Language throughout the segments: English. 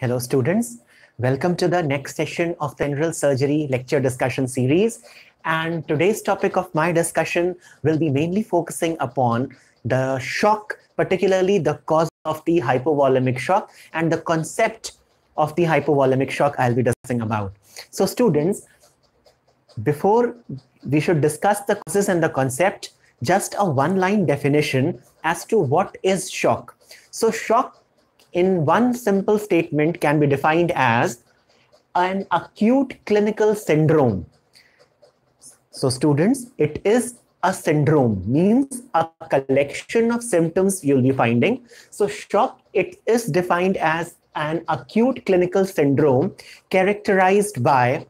Hello, students. Welcome to the next session of the General Surgery lecture discussion series. And today's topic of my discussion will be mainly focusing upon the shock, particularly the cause of the hypovolemic shock and the concept of the hypovolemic shock I'll be discussing about. So students, before we should discuss the causes and the concept, just a one-line definition as to what is shock. So shock in one simple statement can be defined as an acute clinical syndrome. So students, it is a syndrome means a collection of symptoms you'll be finding. So shock, it is defined as an acute clinical syndrome characterized by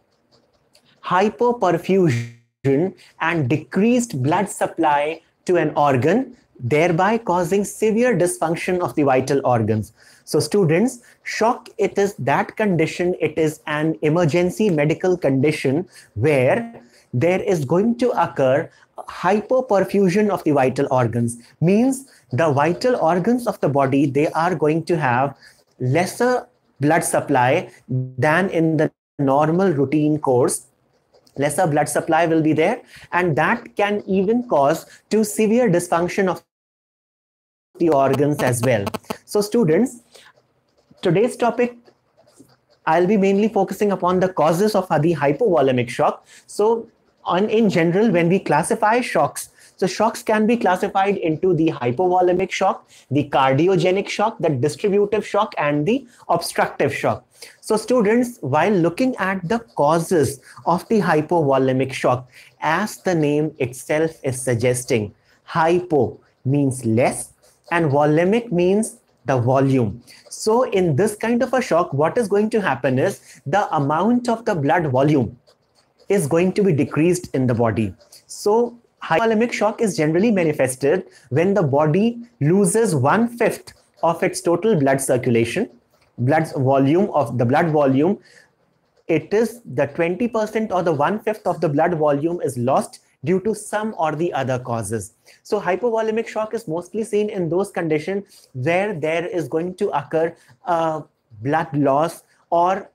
hypoperfusion and decreased blood supply to an organ, thereby causing severe dysfunction of the vital organs. So students, shock, it is that condition, it is an emergency medical condition where there is going to occur hypoperfusion of the vital organs means the vital organs of the body they are going to have lesser blood supply than in the normal routine course lesser blood supply will be there and that can even cause to severe dysfunction of the organs as well. So students today's topic i'll be mainly focusing upon the causes of the hypovolemic shock. So on in general when we classify shocks so shocks can be classified into the hypovolemic shock the cardiogenic shock the distributive shock and the obstructive shock. So students while looking at the causes of the hypovolemic shock as the name itself is suggesting hypo means less and volemic means the volume. So in this kind of a shock, what is going to happen is the amount of the blood volume is going to be decreased in the body. So hypovolemic shock is generally manifested when the body loses one fifth of its total blood circulation, blood volume of the blood volume. It is the 20% or the one fifth of the blood volume is lost due to some or the other causes. So hypovolemic shock is mostly seen in those conditions where there is going to occur blood loss or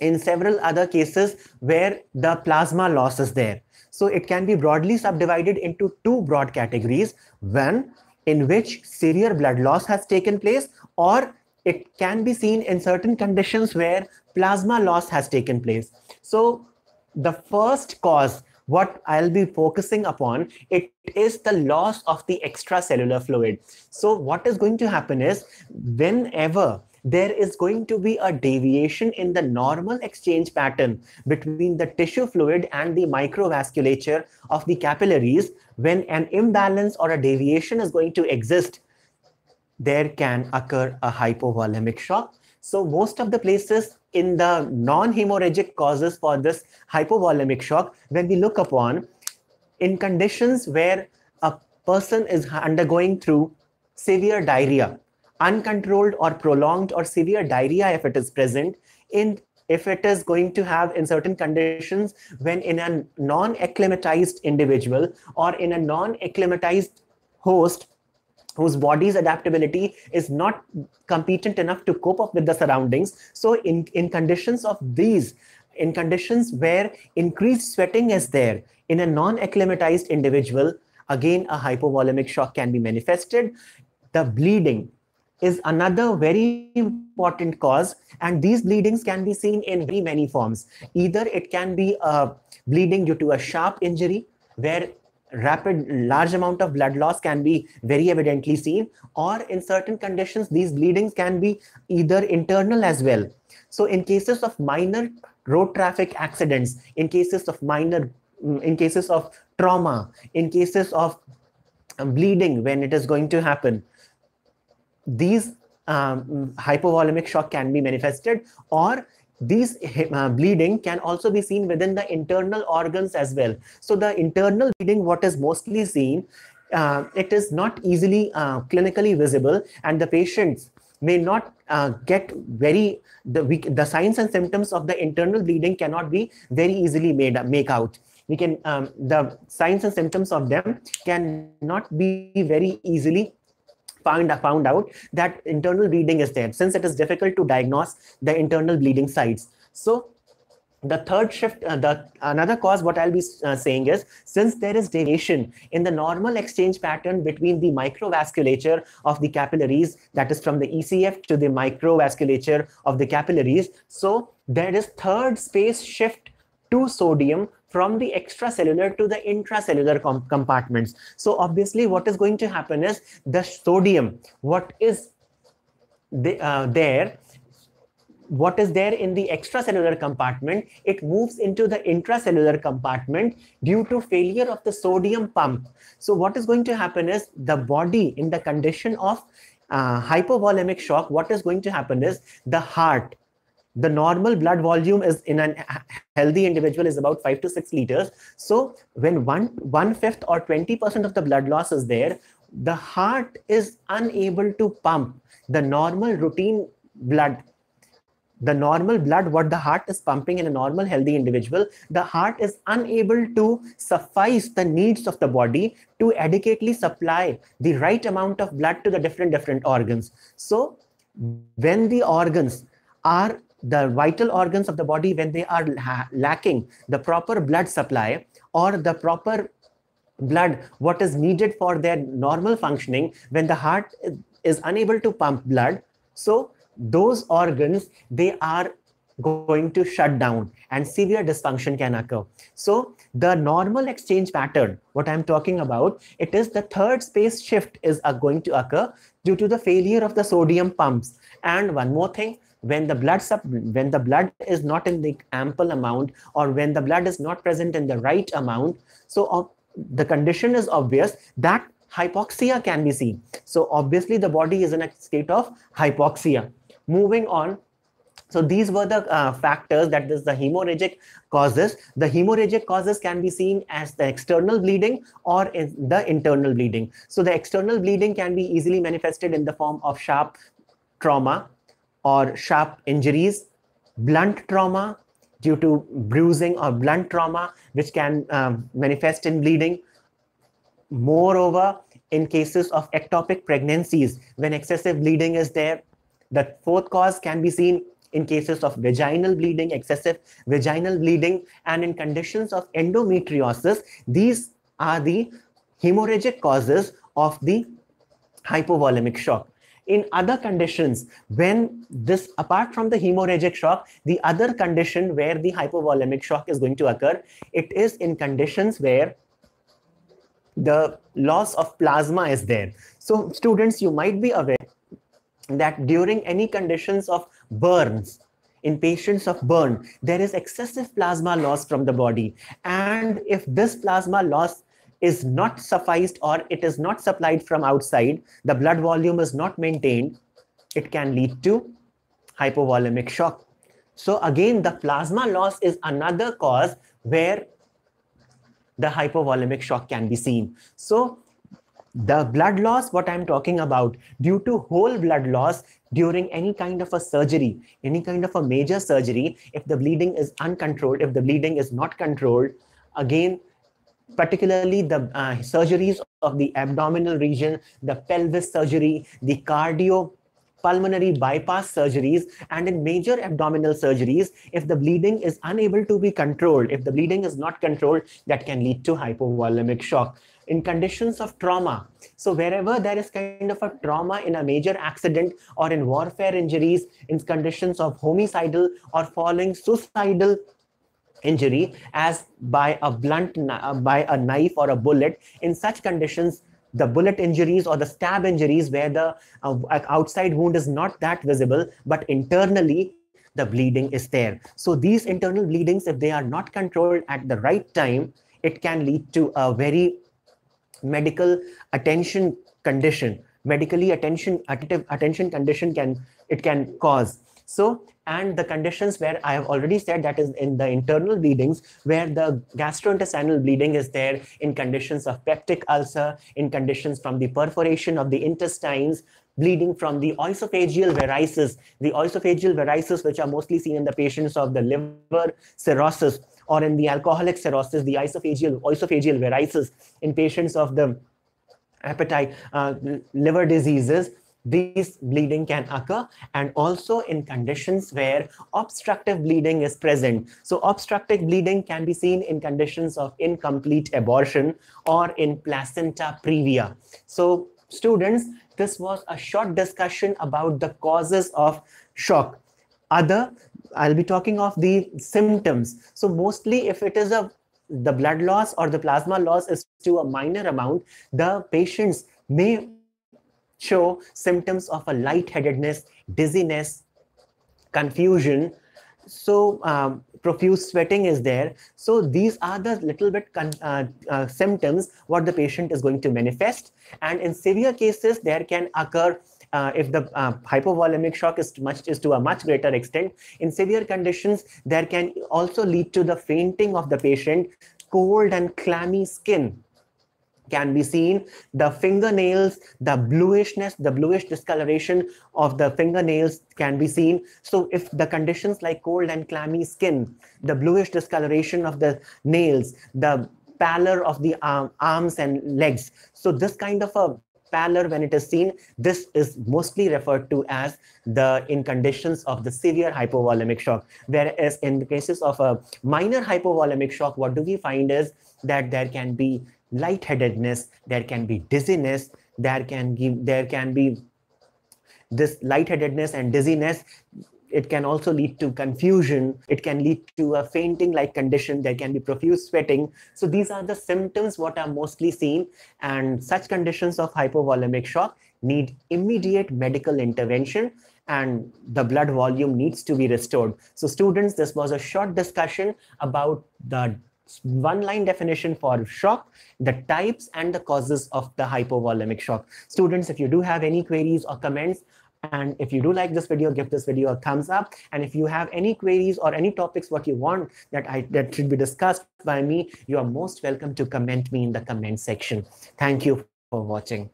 in several other cases where the plasma loss is there. So it can be broadly subdivided into two broad categories. One in which severe blood loss has taken place or it can be seen in certain conditions where plasma loss has taken place. So the first cause what I'll be focusing upon, it is the loss of the extracellular fluid. So what is going to happen is whenever there is going to be a deviation in the normal exchange pattern between the tissue fluid and the microvasculature of the capillaries, when an imbalance or a deviation is going to exist, there can occur a hypovolemic shock. So most of the places in the non-hemorrhagic causes for this hypovolemic shock, when we look upon in conditions where a person is undergoing through severe diarrhea, uncontrolled or prolonged or severe diarrhea if it is present, in if it is going to have in certain conditions when in a non-acclimatized individual or in a non-acclimatized host whose body's adaptability is not competent enough to cope up with the surroundings. So in, in conditions of these, in conditions where increased sweating is there in a non-acclimatized individual, again, a hypovolemic shock can be manifested. The bleeding is another very important cause and these bleedings can be seen in very many forms. Either it can be a bleeding due to a sharp injury where rapid large amount of blood loss can be very evidently seen. Or in certain conditions these bleedings can be either internal as well. So in cases of minor road traffic accidents in cases of minor in cases of trauma in cases of bleeding when it is going to happen these um, hypovolemic shock can be manifested. Or these uh, bleeding can also be seen within the internal organs as well. So the internal bleeding, what is mostly seen, uh, it is not easily uh, clinically visible and the patients may not uh, get very, the, we, the signs and symptoms of the internal bleeding cannot be very easily made make out. We can, um, the signs and symptoms of them can not be very easily found, found out that internal bleeding is there since it is difficult to diagnose the internal bleeding sites. So the third shift uh, the another cause what i'll be uh, saying is since there is deviation in the normal exchange pattern between the microvasculature of the capillaries that is from the ecf to the microvasculature of the capillaries so there is third space shift to sodium from the extracellular to the intracellular com compartments so obviously what is going to happen is the sodium what is the, uh, there what is there in the extracellular compartment, it moves into the intracellular compartment due to failure of the sodium pump. So what is going to happen is the body in the condition of uh, hypovolemic shock, what is going to happen is the heart, the normal blood volume is in a healthy individual is about five to six liters. So when one, one fifth or 20% of the blood loss is there, the heart is unable to pump the normal routine blood the normal blood what the heart is pumping in a normal healthy individual the heart is unable to suffice the needs of the body to adequately supply the right amount of blood to the different different organs so when the organs are the vital organs of the body when they are lacking the proper blood supply or the proper blood what is needed for their normal functioning when the heart is unable to pump blood so those organs they are going to shut down and severe dysfunction can occur. So the normal exchange pattern what i'm talking about it is the third space shift is going to occur due to the failure of the sodium pumps. And one more thing when the blood sub when the blood is not in the ample amount or when the blood is not present in the right amount so uh, the condition is obvious that hypoxia can be seen so obviously the body is in a state of hypoxia Moving on, so these were the uh, factors that is the hemorrhagic causes. The hemorrhagic causes can be seen as the external bleeding or in the internal bleeding. So the external bleeding can be easily manifested in the form of sharp trauma or sharp injuries, blunt trauma due to bruising or blunt trauma, which can um, manifest in bleeding. Moreover, in cases of ectopic pregnancies, when excessive bleeding is there, the fourth cause can be seen in cases of vaginal bleeding, excessive vaginal bleeding, and in conditions of endometriosis. These are the hemorrhagic causes of the hypovolemic shock. In other conditions, when this, apart from the hemorrhagic shock, the other condition where the hypovolemic shock is going to occur, it is in conditions where the loss of plasma is there. So students, you might be aware that during any conditions of burns, in patients of burn, there is excessive plasma loss from the body. And if this plasma loss is not sufficed or it is not supplied from outside, the blood volume is not maintained, it can lead to hypovolemic shock. So again, the plasma loss is another cause where the hypovolemic shock can be seen. So the blood loss what i'm talking about due to whole blood loss during any kind of a surgery any kind of a major surgery if the bleeding is uncontrolled if the bleeding is not controlled again particularly the uh, surgeries of the abdominal region the pelvis surgery the cardio pulmonary bypass surgeries and in major abdominal surgeries if the bleeding is unable to be controlled if the bleeding is not controlled that can lead to hypovolemic shock in conditions of trauma. So wherever there is kind of a trauma in a major accident or in warfare injuries, in conditions of homicidal or falling suicidal injury as by a blunt, uh, by a knife or a bullet, in such conditions, the bullet injuries or the stab injuries where the uh, outside wound is not that visible, but internally the bleeding is there. So these internal bleedings, if they are not controlled at the right time, it can lead to a very medical attention condition. Medically attention attentive attention condition can it can cause. So and the conditions where i have already said that is in the internal bleedings where the gastrointestinal bleeding is there in conditions of peptic ulcer in conditions from the perforation of the intestines bleeding from the oesophageal varices. The oesophageal varices which are mostly seen in the patients of the liver cirrhosis or in the alcoholic cirrhosis, the esophageal, esophageal varices in patients of the hepatitis, uh, liver diseases, these bleeding can occur and also in conditions where obstructive bleeding is present. So obstructive bleeding can be seen in conditions of incomplete abortion or in placenta previa. So students, this was a short discussion about the causes of shock. Other, I'll be talking of the symptoms. So mostly if it is a the blood loss or the plasma loss is to a minor amount, the patients may show symptoms of a lightheadedness, dizziness, confusion. So um, profuse sweating is there. So these are the little bit uh, uh, symptoms what the patient is going to manifest. And in severe cases, there can occur uh, if the uh, hypovolemic shock is much is to a much greater extent. In severe conditions, there can also lead to the fainting of the patient, cold and clammy skin, can be seen. The fingernails the bluishness the bluish discoloration of the fingernails can be seen. So if the conditions like cold and clammy skin the bluish discoloration of the nails the pallor of the arm, arms and legs. So this kind of a pallor when it is seen this is mostly referred to as the in conditions of the severe hypovolemic shock. Whereas in the cases of a minor hypovolemic shock what do we find is that there can be lightheadedness, there can be dizziness, there can give there can be this lightheadedness and dizziness. It can also lead to confusion. It can lead to a fainting like condition. There can be profuse sweating. So these are the symptoms what are mostly seen. And such conditions of hypovolemic shock need immediate medical intervention and the blood volume needs to be restored. So students this was a short discussion about the one line definition for shock, the types and the causes of the hypovolemic shock. Students, if you do have any queries or comments, and if you do like this video, give this video a thumbs up. And if you have any queries or any topics what you want that I that should be discussed by me, you are most welcome to comment me in the comment section. Thank you for watching.